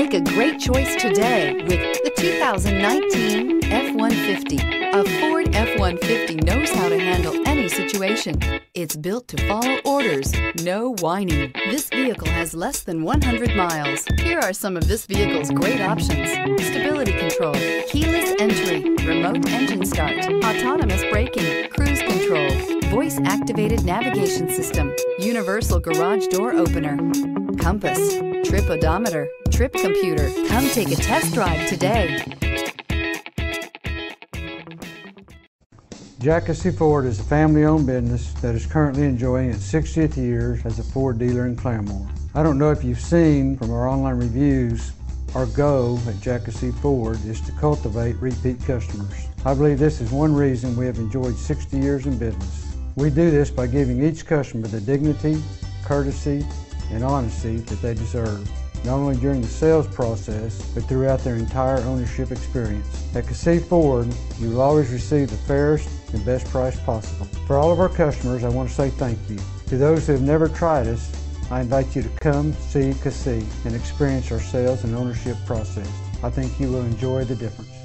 Make a great choice today with the 2019 F-150. A Ford F-150 knows how to handle any situation. It's built to follow orders, no whining. This vehicle has less than 100 miles. Here are some of this vehicle's great options. Stability control, keyless entry, remote engine start, autonomous braking, cruise voice activated navigation system, universal garage door opener, compass, trip odometer, trip computer. Come take a test drive today. Jack Kissee Ford is a family-owned business that is currently enjoying its 60th year as a Ford dealer in Claremore. I don't know if you've seen from our online reviews, our goal at Jack Kissee Ford is to cultivate repeat customers. I believe this is one reason we have enjoyed 60 years in business. We do this by giving each customer the dignity, courtesy, and honesty that they deserve not only during the sales process, but throughout their entire ownership experience. At Kissee Ford, you will always receive the fairest and best price possible. For all of our customers, I want to say thank you. To those who have never tried us, I invite you to come see Kissee and experience our sales and ownership process. I think you will enjoy the difference.